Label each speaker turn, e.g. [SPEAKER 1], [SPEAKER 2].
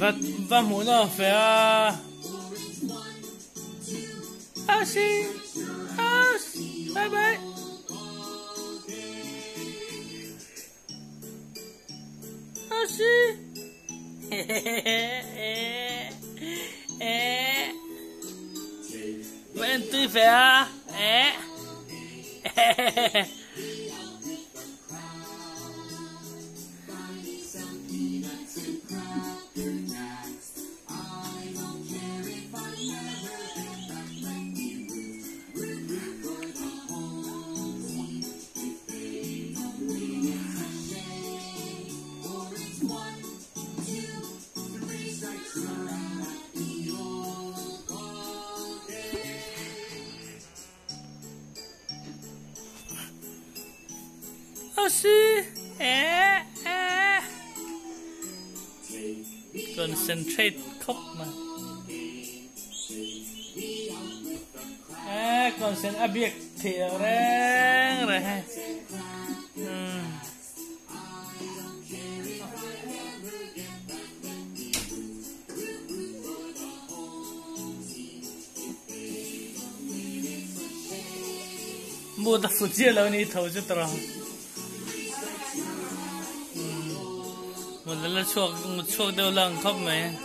[SPEAKER 1] vamos vamos ver Assim, assim, bye bye. Assim. é, é. Vem te ver, é. é. Phải à Así. Eh, eh. Concentrate khóc mà. À, concentrate à việc thiểu ra rồi ha. Ừ. mua ta phụ chia lâu ni thầu cho tao 我的那错我错都了你看没